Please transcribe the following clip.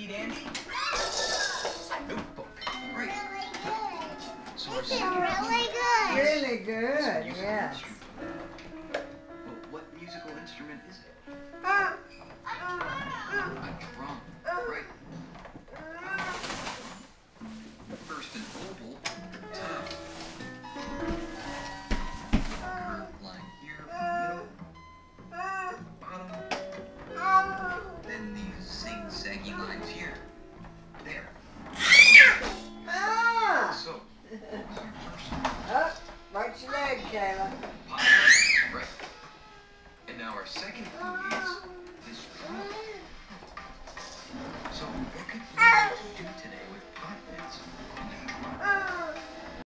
handy dandy? Notebook. Great. So This is really good. Really good, musical yes. Well, what musical instrument is it? Uh, Right. And now our second clue is this. So what could we do today